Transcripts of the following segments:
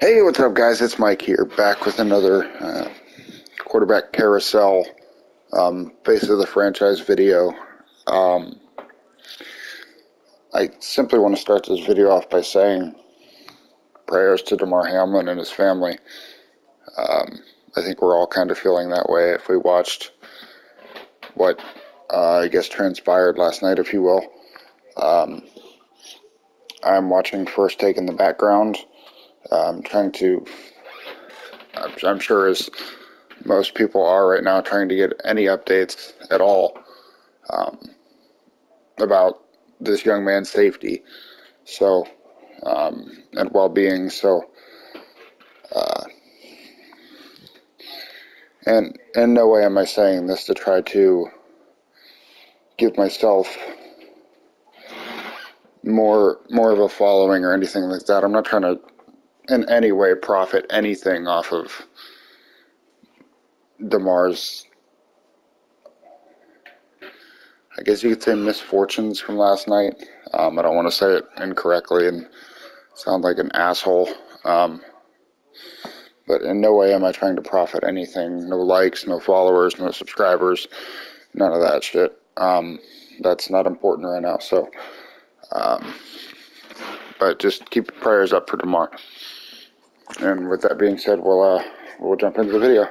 Hey, what's up, guys? It's Mike here, back with another uh, quarterback carousel um, face of the franchise video. Um, I simply want to start this video off by saying prayers to Damar Hamlin and his family. Um, I think we're all kind of feeling that way if we watched what uh, I guess transpired last night, if you will. Um, I'm watching First Take in the background um, trying to, I'm sure as most people are right now, trying to get any updates at all um, about this young man's safety, so um, and well-being. So, uh, and in no way am I saying this to try to give myself more more of a following or anything like that. I'm not trying to in any way profit anything off of Damar's, I guess you could say misfortunes from last night. Um, I don't want to say it incorrectly and sound like an asshole. Um, but in no way am I trying to profit anything. No likes, no followers, no subscribers, none of that shit. Um, that's not important right now. So, um, but just keep prayers up for Damar. And with that being said, we'll uh, we'll jump into the video.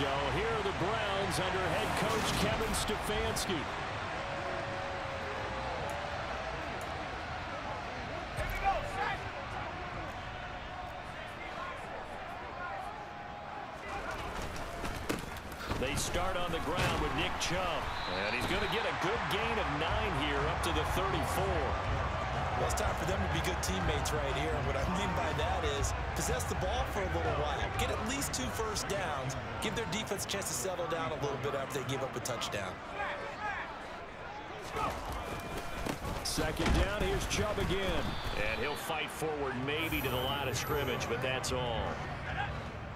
So here are the Browns under head coach Kevin Stefanski. They start on the ground with Nick Chubb. And he's going to get a good gain of nine here up to the 34. Well, it's time for them to be good teammates right here. And what I mean by that is possess the ball for a little while. Get at least two first downs. Give their defense a chance to settle down a little bit after they give up a touchdown. Second down, here's Chubb again. And he'll fight forward maybe to the line of scrimmage, but that's all.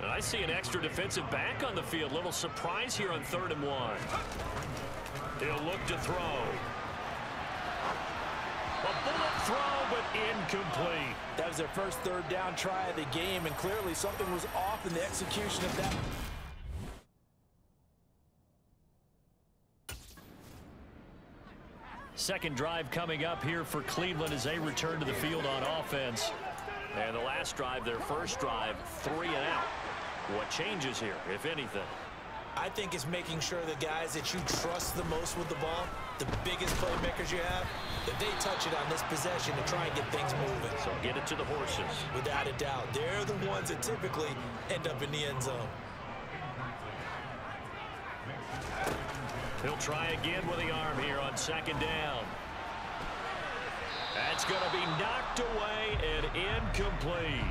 And I see an extra defensive back on the field. Little surprise here on third and one. He'll look to throw. Throw, but incomplete. That was their first third down try of the game, and clearly something was off in the execution of that. Second drive coming up here for Cleveland as they return to the field on offense. And the last drive, their first drive, three and out. What changes here, if anything? I think it's making sure the guys that you trust the most with the ball, the biggest playmakers you have, that they touch it on this possession to try and get things moving. So get it to the horses. Without a doubt. They're the ones that typically end up in the end zone. He'll try again with the arm here on second down. That's going to be knocked away and incomplete.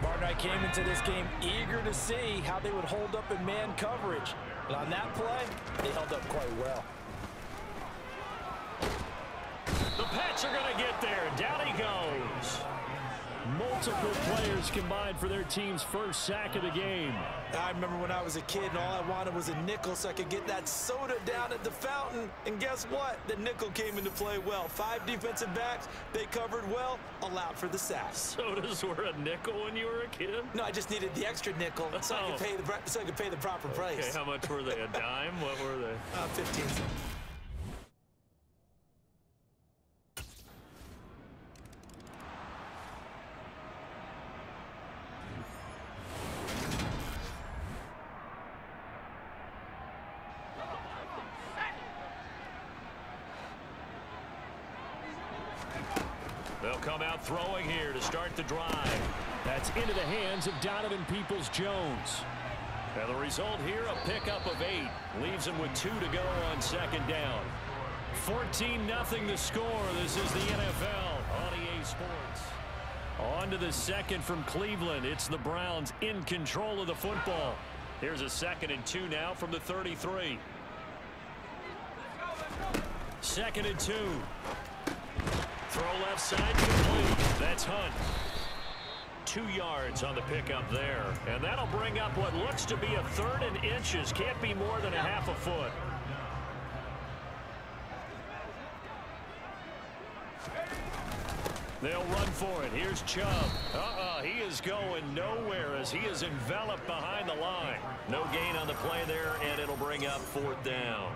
Martin, I came into this game eager to see how they would hold up in man coverage. And on that play, they held up quite well. The Pats are going to get there. Down he goes. Multiple players combined for their team's first sack of the game. I remember when I was a kid and all I wanted was a nickel so I could get that soda down at the fountain. And guess what? The nickel came into play well. Five defensive backs, they covered well, allowed for the sack. Sodas were a nickel when you were a kid? No, I just needed the extra nickel so, I, could pay the, so I could pay the proper price. Okay, how much were they? A dime? what were they? Uh, 15 cents. They'll come out throwing here to start the drive. That's into the hands of Donovan Peoples-Jones. And the result here, a pickup of eight. Leaves him with two to go on second down. 14-0 the score. This is the NFL on EA Sports. On to the second from Cleveland. It's the Browns in control of the football. Here's a second and two now from the 33. Second and two. Throw left side complete. That's Hunt. Two yards on the pickup there. And that'll bring up what looks to be a third and inches. Can't be more than a half a foot. They'll run for it. Here's Chubb. Uh-uh, he is going nowhere as he is enveloped behind the line. No gain on the play there, and it'll bring up fourth down.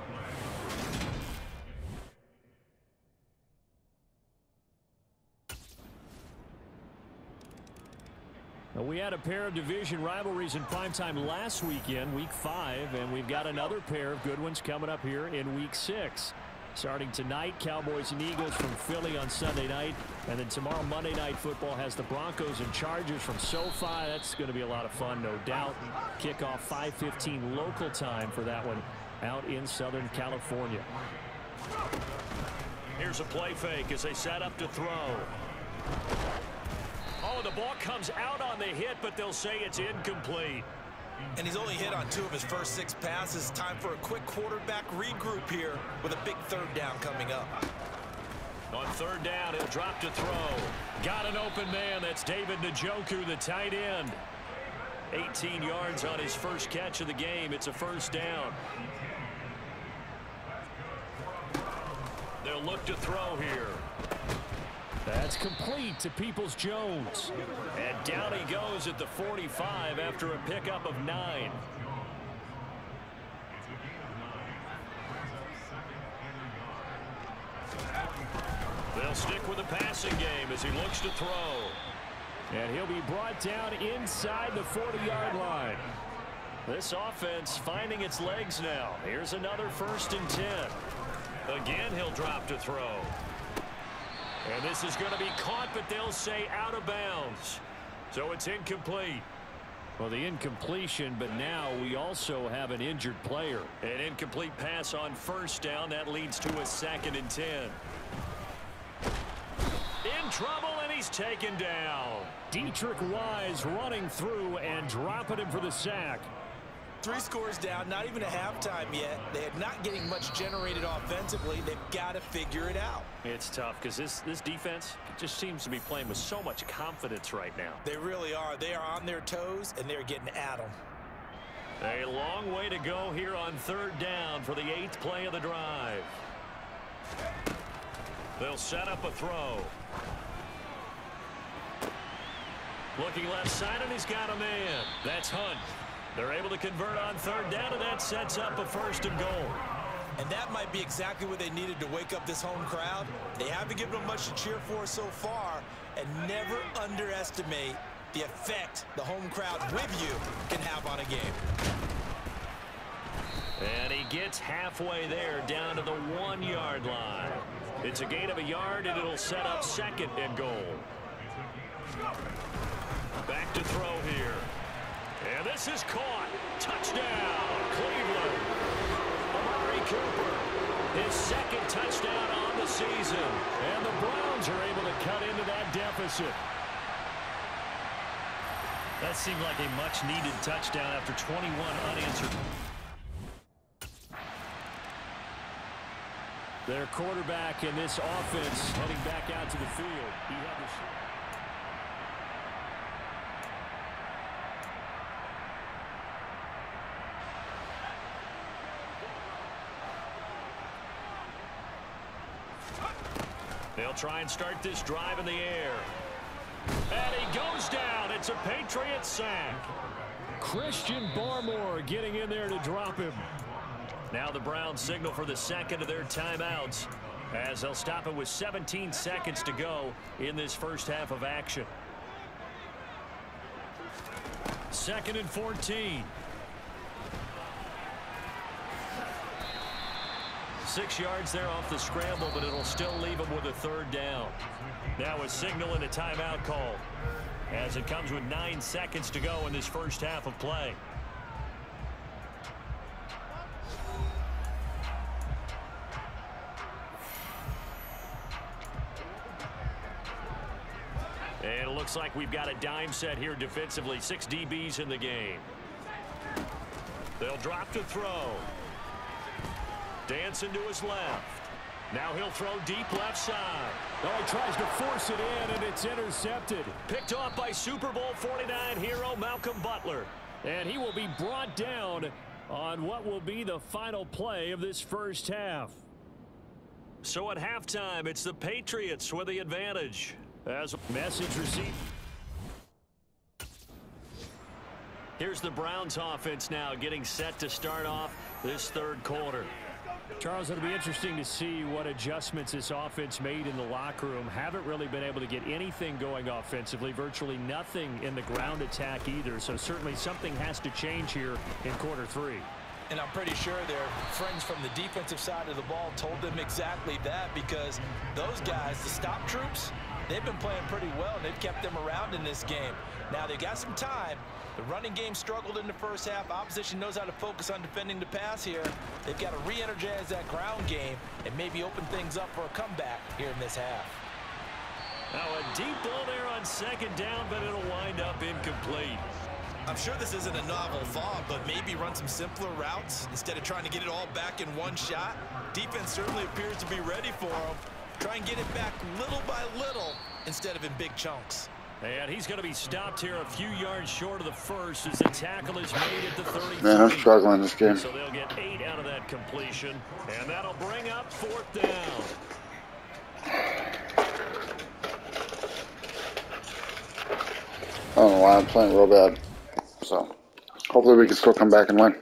We had a pair of division rivalries in primetime last weekend, week five, and we've got another pair of good ones coming up here in week six. Starting tonight, Cowboys and Eagles from Philly on Sunday night. And then tomorrow, Monday Night Football has the Broncos and Chargers from SoFi. That's going to be a lot of fun, no doubt. Kickoff 5.15 local time for that one out in Southern California. Here's a play fake as they set up to throw. Ball comes out on the hit, but they'll say it's incomplete. And he's only hit on two of his first six passes. Time for a quick quarterback regroup here with a big third down coming up. On third down, he'll drop to throw. Got an open man. That's David Njoku, the tight end. 18 yards on his first catch of the game. It's a first down. They'll look to throw here. That's complete to Peoples-Jones. And down he goes at the 45 after a pickup of nine. They'll stick with the passing game as he looks to throw. And he'll be brought down inside the 40-yard line. This offense finding its legs now. Here's another first and 10. Again, he'll drop to throw. And this is going to be caught, but they'll say out of bounds. So it's incomplete. Well, the incompletion, but now we also have an injured player. An incomplete pass on first down. That leads to a second and 10. In trouble, and he's taken down. Deatrich Wise running through and dropping him for the sack. Three scores down, not even a halftime yet. They're not getting much generated offensively. They've got to figure it out. It's tough because this, this defense just seems to be playing with so much confidence right now. They really are. They are on their toes, and they're getting at them. A long way to go here on third down for the eighth play of the drive. They'll set up a throw. Looking left side, and he's got a man. That's Hunt. They're able to convert on third down, and that sets up a first and goal. And that might be exactly what they needed to wake up this home crowd. They haven't given them much to cheer for so far, and never underestimate the effect the home crowd with you can have on a game. And he gets halfway there down to the one-yard line. It's a gain of a yard, and it'll set up second and goal. Back to throw. This is caught. Touchdown, Cleveland. Amari Cooper, his second touchdown on the season. And the Browns are able to cut into that deficit. That seemed like a much-needed touchdown after 21 unanswered. Their quarterback in this offense heading back out to the field. They'll try and start this drive in the air. And he goes down. It's a Patriot sack. Christian Barmore getting in there to drop him. Now the Browns signal for the second of their timeouts as they'll stop it with 17 seconds to go in this first half of action. Second and 14. Six yards there off the scramble, but it'll still leave them with a third down. Now a signal and a timeout call as it comes with nine seconds to go in this first half of play. And it looks like we've got a dime set here defensively. Six DBs in the game. They'll drop to throw. Dancing to his left. Now he'll throw deep left side. Oh, he tries to force it in, and it's intercepted. Picked off by Super Bowl 49 hero Malcolm Butler. And he will be brought down on what will be the final play of this first half. So at halftime, it's the Patriots with the advantage. As message received. Here's the Browns offense now getting set to start off this third quarter. Charles, it'll be interesting to see what adjustments this offense made in the locker room. Haven't really been able to get anything going offensively, virtually nothing in the ground attack either. So certainly something has to change here in quarter three. And I'm pretty sure their friends from the defensive side of the ball told them exactly that because those guys, the stop troops, they've been playing pretty well and they've kept them around in this game. Now they've got some time. The running game struggled in the first half. Opposition knows how to focus on defending the pass here. They've got to re-energize that ground game and maybe open things up for a comeback here in this half. Now a deep ball there on second down, but it'll wind up incomplete. I'm sure this isn't a novel thought, but maybe run some simpler routes instead of trying to get it all back in one shot. Defense certainly appears to be ready for them. Try and get it back little by little instead of in big chunks. And he's going to be stopped here a few yards short of the first as the tackle is made at the 30. Man, I'm struggling this game. So they'll get eight out of that completion, and that'll bring up fourth down. I don't know why I'm playing real bad. So, hopefully we can still come back and win.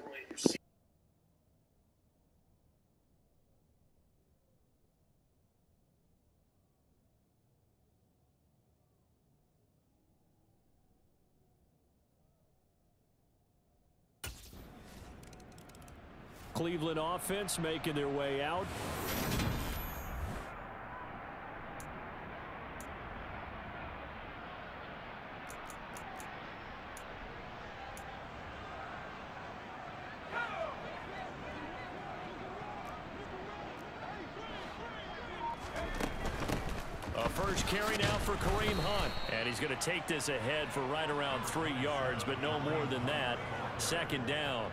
Cleveland offense making their way out. A first carry now for Kareem Hunt. And he's going to take this ahead for right around three yards, but no more than that. Second down.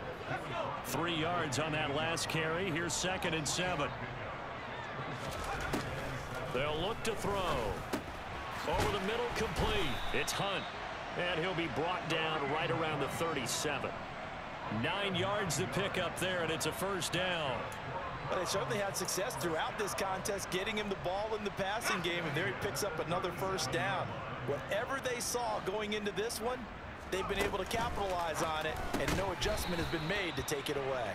Three yards on that last carry. Here's second and seven. They'll look to throw. Over the middle, complete. It's Hunt. And he'll be brought down right around the 37. Nine yards to pick up there, and it's a first down. Well, they certainly had success throughout this contest getting him the ball in the passing game, and there he picks up another first down. Whatever they saw going into this one, they've been able to capitalize on it, and no adjustment has been made to take it away.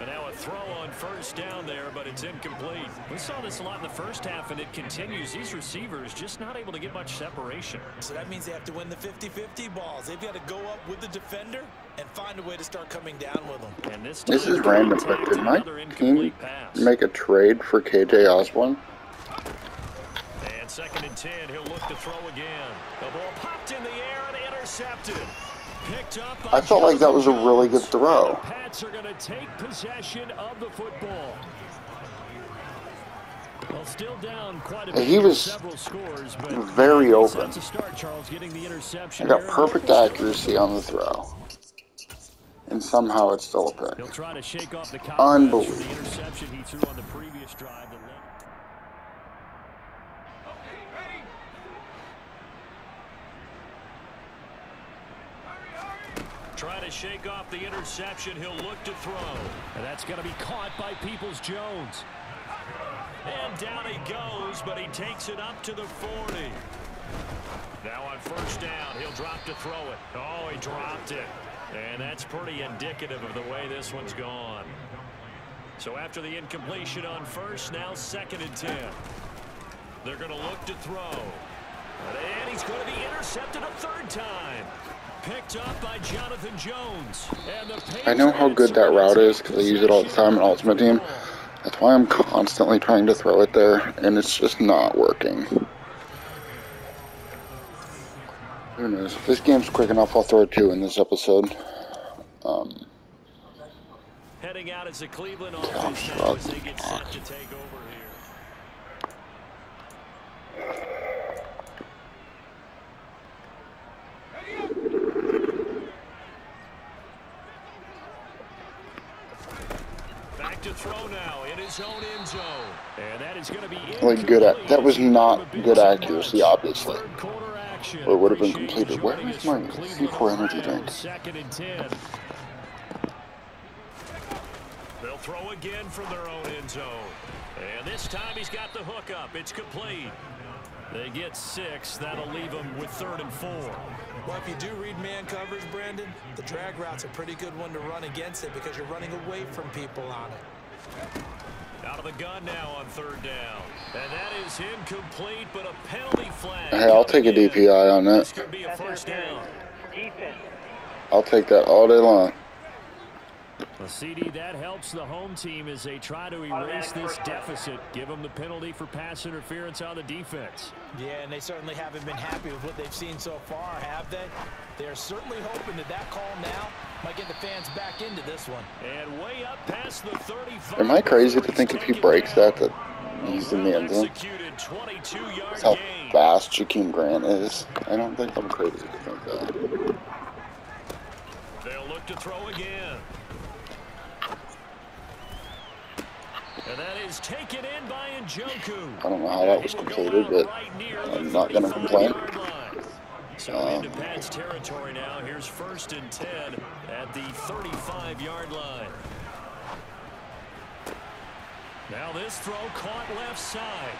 And now a throw on first down there, but it's incomplete. We saw this a lot in the first half, and it continues. These receivers just not able to get much separation. So that means they have to win the 50-50 balls. They've got to go up with the defender and find a way to start coming down with them. And this, This is random, but did Mike King make a trade for KJ Osborn? And second and 10, he'll look to throw again. The ball popped in the air and intercepted. I felt like that was a really good throw. Pats are going to take possession of the football. Well, still down quite a bit he was scores, very open. Start, Charles, I got perfect accuracy on the throw. And somehow it's still a pick. He'll try to shake off the Unbelievable. The interception he threw on the previous drive Trying to shake off the interception. He'll look to throw. And that's going to be caught by Peoples-Jones. And down he goes, but he takes it up to the 40. Now on first down, he'll drop to throw it. Oh, he dropped it. And that's pretty indicative of the way this one's gone. So after the incompletion on first, now second and 10. They're going to look to throw. And he's going to be intercepted a third time. Picked up by Jonathan Jones. I know how good that route is because I use it all the time in Ultimate Team. That's why I'm constantly trying to throw it there, and it's just not working. Who knows? If this game's quick enough, I'll throw it two in this episode. Um, Heading out as a Cleveland offense now as they get set to take over here. to throw now in end zone. And that is going to be like good at that was not good accuracy, obviously. Or would have been completed. Where is my C4 energy drink? Second and ten. They'll throw again from their own end zone. And this time he's got the hook up. It's complete. They get six. That'll leave them with third and four. Well, if you do read man coverage, Brandon, the drag route's a pretty good one to run against it because you're running away from people on it. Out of the gun now on third down. And that is incomplete, but a penalty flag. Hey, I'll take a DPI on that. This could be a first down. I'll take that all day long. Well, CD, that helps the home team as they try to erase this deficit. Give them the penalty for pass interference on the defense. Yeah, and they certainly haven't been happy with what they've seen so far, have they? They're certainly hoping that that call now might get the fans back into this one. And way up past the 35. Am I crazy to think if he breaks that, that he's in the end zone? That's how fast Jakeem Grant is. I don't think I'm crazy to think that. They'll look to throw again. And that is taken in by Njoku. I don't know how that was completed, but I'm not going to complain. So um, into Pat's territory now. Here's first and 10 at the 35-yard line. Now this throw caught left side.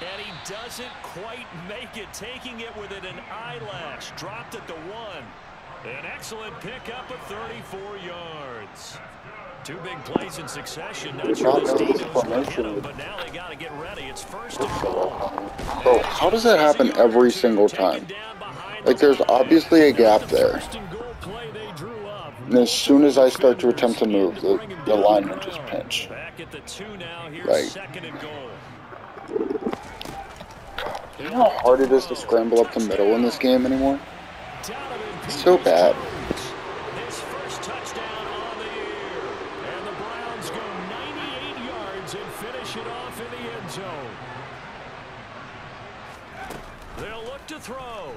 And he doesn't quite make it, taking it with an eyelash. Dropped at the one. An excellent pickup of 34 yards. Two big plays in succession. Not sure this team knows him, but now they got to get ready. It's first and goal. Oh, how does that happen every single time? Like, there's obviously a gap there. And as soon as I start to attempt to move, the, the lineman just pinch. Like, you know how hard it is to scramble up the middle in this game anymore? It's so bad. Throw.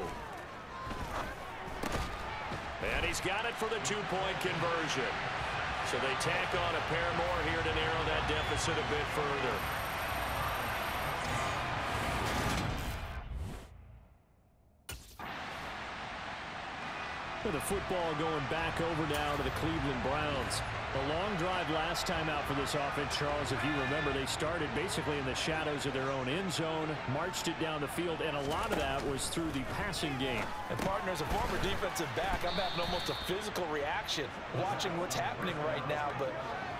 And he's got it for the two-point conversion. So they tack on a pair more here to narrow that deficit a bit further. The football going back over now to the Cleveland Browns. The long drive last time out for this offense, Charles, if you remember, they started basically in the shadows of their own end zone, marched it down the field, and a lot of that was through the passing game. And partners, a former defensive back, I'm having almost a physical reaction watching what's happening right now, but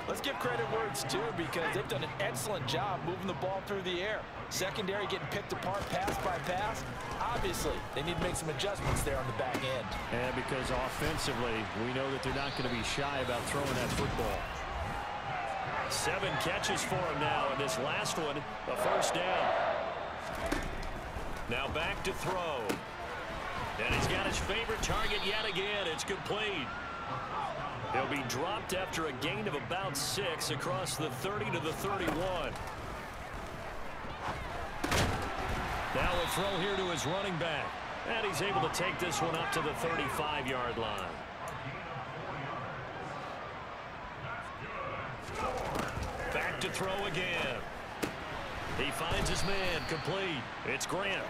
Let's give credit where it's due because they've done an excellent job moving the ball through the air. Secondary getting picked apart pass by pass. Obviously, they need to make some adjustments there on the back end. And because offensively, we know that they're not going to be shy about throwing that football. Seven catches for him now, and this last one, a first down. Now back to throw. And he's got his favorite target yet again. It's complete. He'll be dropped after a gain of about six across the 30 to the 31. Now a throw here to his running back. And he's able to take this one up to the 35-yard line. Back to throw again. He finds his man complete. It's Grant.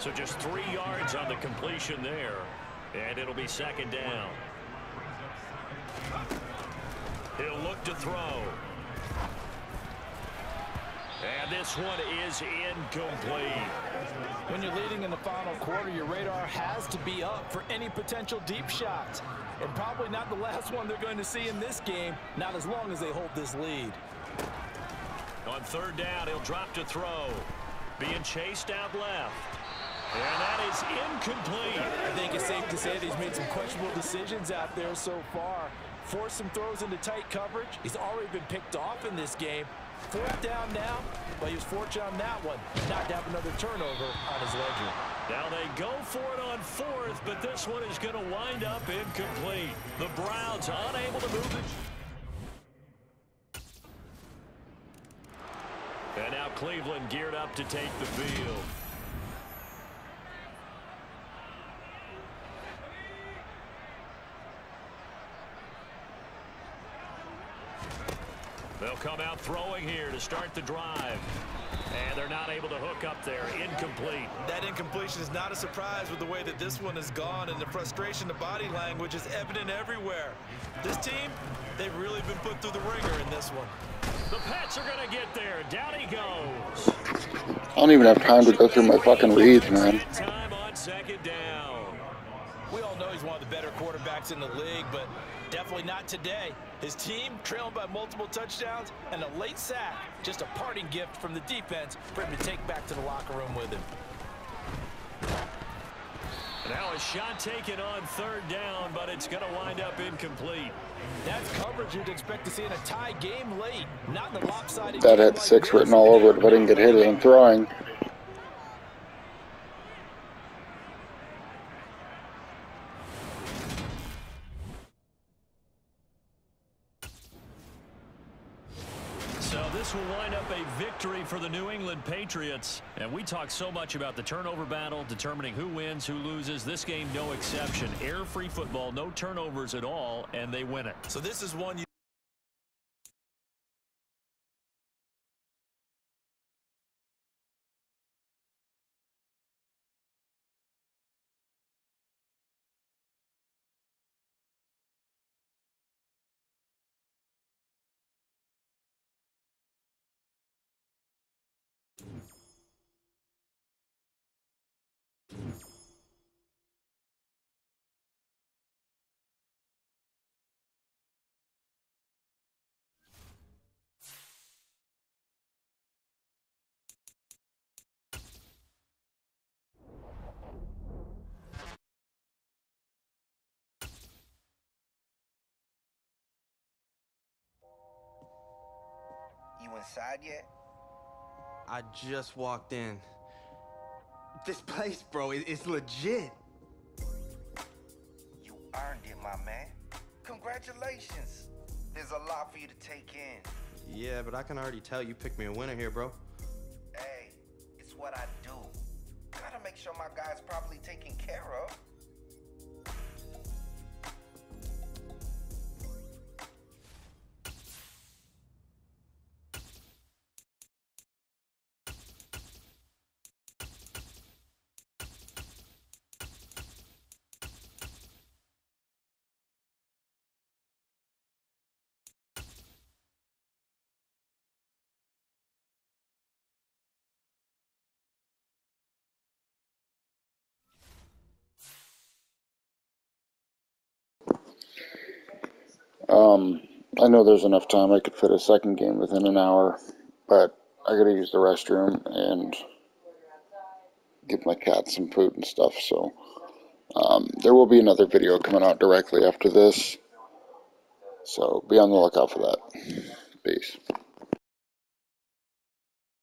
So just three yards on the completion there. And it'll be second down. He'll look to throw. And this one is incomplete. When you're leading in the final quarter, your radar has to be up for any potential deep shots. And probably not the last one they're going to see in this game, not as long as they hold this lead. On third down, he'll drop to throw. Being chased out left. And that is incomplete. I think it's safe to say that he's made some questionable decisions out there so far. Forced some throws into tight coverage. He's already been picked off in this game. Fourth down now, but he was fortunate on that one not to have another turnover on his ledger. Now they go for it on fourth, but this one is going to wind up incomplete. The Browns unable to move it. And now Cleveland geared up to take the field. They'll come out throwing here to start the drive. And they're not able to hook up there. Incomplete. That incompletion is not a surprise with the way that this one has gone, and the frustration, the body language is evident everywhere. This team, they've really been put through the ringer in this one. The Pats are going to get there. Down he goes. I don't even have time to go through my fucking reads, man. Time on second down. We all know he's one of the better quarterbacks in the league, but definitely not today. His team trailing by multiple touchdowns and a late sack. Just a parting gift from the defense for him to take back to the locker room with him. Now a shot taken on third down, but it's going to wind up incomplete. That's coverage you'd expect to see in a tie game late. Not in the lopsided That game had six written all over it if I didn't get hit as I'm throwing. So this will wind up a victory for the New England Patriots. And we talk so much about the turnover battle, determining who wins, who loses. This game, no exception. Air-free football, no turnovers at all, and they win it. So this is one inside yet? I just walked in. This place, bro, it- it's legit. You earned it, my man. Congratulations. There's a lot for you to take in. Yeah, but I can already tell you picked me a winner here, bro. Hey, it's what I do. Gotta make sure my guy's properly taken care of. Um, I know there's enough time I could fit a second game within an hour, but I gotta use the restroom and give my cat some food and stuff. So um, there will be another video coming out directly after this. So be on the lookout for that. Peace.